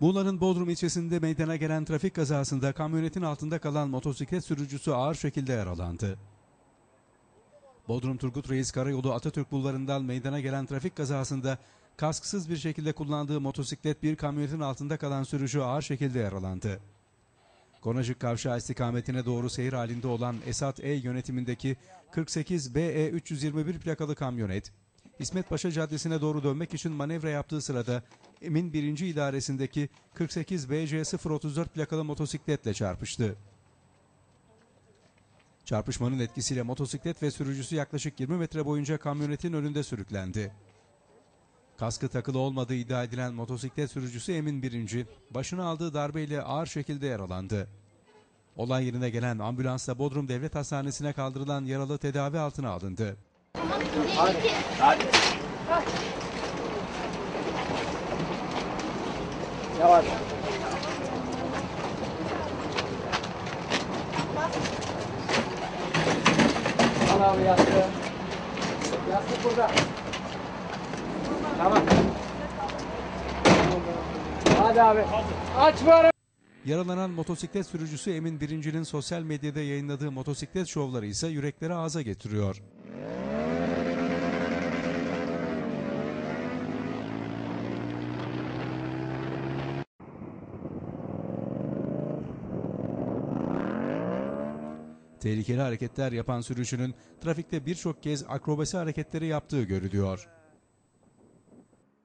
Muğla'nın Bodrum ilçesinde meydana gelen trafik kazasında kamyonetin altında kalan motosiklet sürücüsü ağır şekilde yaralandı. Bodrum Turgut Reis Karayolu Atatürk Bulvarı'ndan meydana gelen trafik kazasında kasksız bir şekilde kullandığı motosiklet bir kamyonetin altında kalan sürücü ağır şekilde yaralandı. Konacık Kavşağı istikametine doğru seyir halinde olan Esat E yönetimindeki 48 BE 321 plakalı kamyonet, İsmet Paşa Caddesi'ne doğru dönmek için manevra yaptığı sırada Emin 1. İdaresindeki 48 BC 034 plakalı motosikletle çarpıştı. Çarpışmanın etkisiyle motosiklet ve sürücüsü yaklaşık 20 metre boyunca kamyonetin önünde sürüklendi. Kaskı takılı olmadığı iddia edilen motosiklet sürücüsü Emin Birinci, başına aldığı darbeyle ağır şekilde yaralandı. Olay yerine gelen ambulansla Bodrum Devlet Hastanesi'ne kaldırılan yaralı tedavi altına alındı. Yavaş. Al abi yastığı. Yastık burada. Tamam. Hadi abi. Aç bu ara. Yaralanan motosiklet sürücüsü Emin Birinci'nin sosyal medyada yayınladığı motosiklet şovları ise yürekleri ağza getiriyor. Tehlikeli hareketler yapan sürücünün trafikte birçok kez akrobasi hareketleri yaptığı görülüyor.